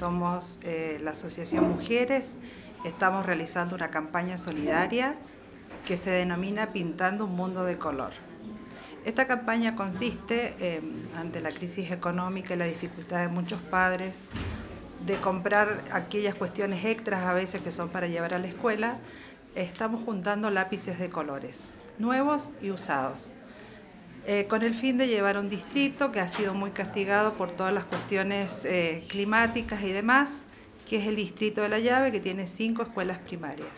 somos eh, la Asociación Mujeres, estamos realizando una campaña solidaria que se denomina Pintando un Mundo de Color. Esta campaña consiste, eh, ante la crisis económica y la dificultad de muchos padres, de comprar aquellas cuestiones extras a veces que son para llevar a la escuela, estamos juntando lápices de colores, nuevos y usados, eh, con el fin de llevar un distrito que ha sido muy castigado por todas las cuestiones eh, climáticas y demás, que es el distrito de La Llave, que tiene cinco escuelas primarias.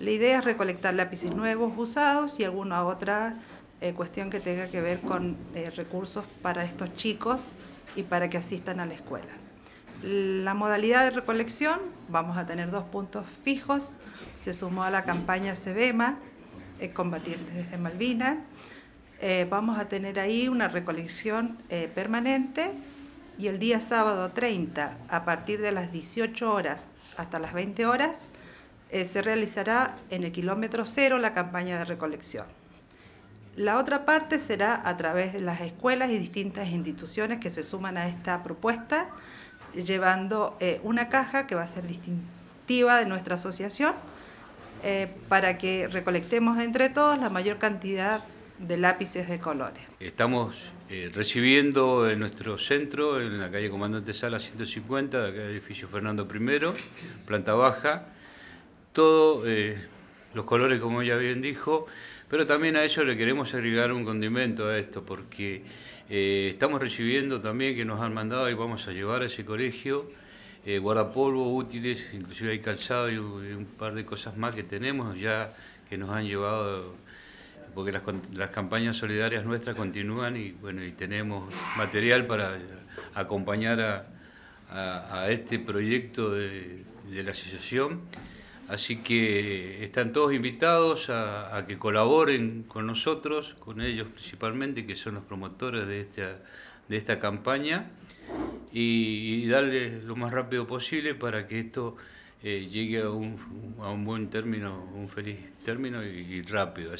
La idea es recolectar lápices nuevos, usados y alguna otra eh, cuestión que tenga que ver con recursos para estos chicos y para que asistan a la escuela. La modalidad de recolección, vamos a tener dos puntos fijos, se sumó a la campaña SEBEMA, combatientes desde Malvinas, eh, vamos a tener ahí una recolección eh, permanente y el día sábado 30, a partir de las 18 horas hasta las 20 horas, eh, se realizará en el kilómetro cero la campaña de recolección. La otra parte será a través de las escuelas y distintas instituciones que se suman a esta propuesta, llevando una caja que va a ser distintiva de nuestra asociación, para que recolectemos entre todos la mayor cantidad de lápices de colores. Estamos eh, recibiendo en nuestro centro, en la calle Comandante Sala 150, de acá del edificio Fernando I, planta baja, todos eh, los colores como ella bien dijo, pero también a eso le queremos agregar un condimento a esto, porque eh, estamos recibiendo también que nos han mandado y vamos a llevar a ese colegio guardapolvo, útiles, inclusive hay calzado y un par de cosas más que tenemos ya que nos han llevado porque las, campañas solidarias nuestras continúan y bueno y tenemos material para acompañar a, este proyecto de, la asociación. Así que están todos invitados a, que colaboren con nosotros, con ellos principalmente, que son los promotores de esta, de esta campaña, y, darle lo más rápido posible para que esto eh, llegue a un, a un, buen término, un feliz término y, y rápido.